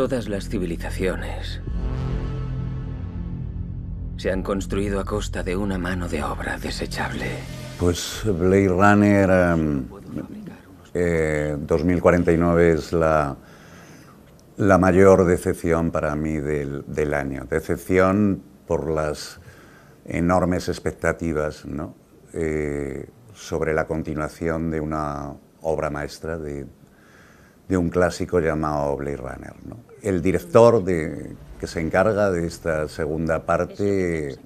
Todas las civilizaciones se han construido a costa de una mano de obra desechable. Pues Blade Runner 2049 em, eh, es la, la mayor decepción para mí del, del año. Decepción por las enormes expectativas ¿no? Eh, sobre la continuación de una obra maestra de, de un clásico llamado Blade Runner. ¿no? El director de, que se encarga de esta segunda parte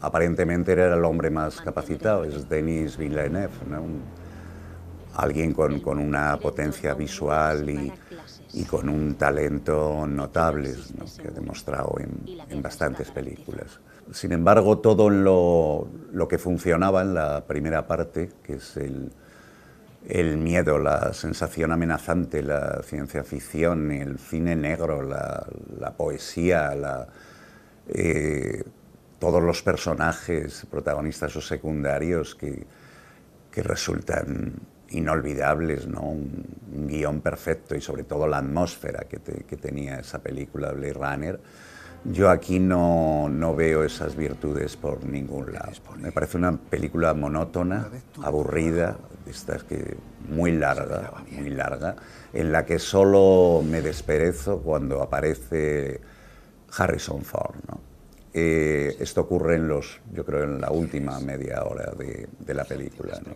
aparentemente era el hombre más capacitado, es Denis Villeneuve, alguien con, con, una potencia visual y, y, con un talento notable que ha demostrado en, en, bastantes películas. Sin embargo, todo lo, lo que funcionaba en la primera parte, que es el, el miedo, la sensación amenazante, la ciencia ficción, el cine negro, la, poesía, eh, todos los personajes, protagonistas o secundarios que, resultan inolvidables, ¿no? un, guion perfecto y sobre todo la atmósfera que, que tenía esa película Blade Runner yo aquí no, no, veo esas virtudes por ningún lado. Me parece una película monótona, aburrida, estas que muy larga, muy larga, en la que solo me desperezo cuando aparece Harrison Ford. ¿no? Eh, esto ocurre en los, yo creo, en la última media hora de, de la película. ¿no?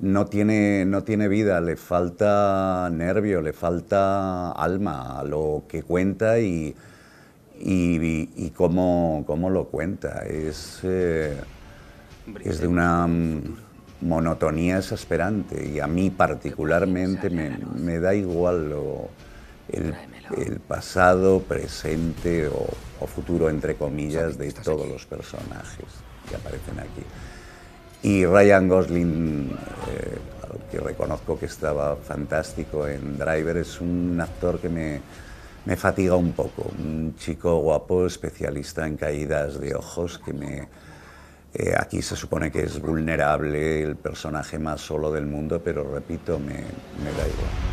No tiene, no tiene vida, le falta nervio, le falta alma a lo que cuenta y y, cómo, cómo, lo cuenta. Es, eh, es de una monotonía exasperante y a mí particularmente me, me da igual lo, el, el, pasado, presente o, futuro, entre comillas, de todos los personajes que aparecen aquí. Y Ryan Gosling, eh, que reconozco que estaba fantástico en Driver, es un actor que me, me fatiga un poco. Un chico guapo, especialista en caídas de ojos, que me... Eh, aquí se supone que es vulnerable, el personaje más solo del mundo, pero repito, me, me da igual.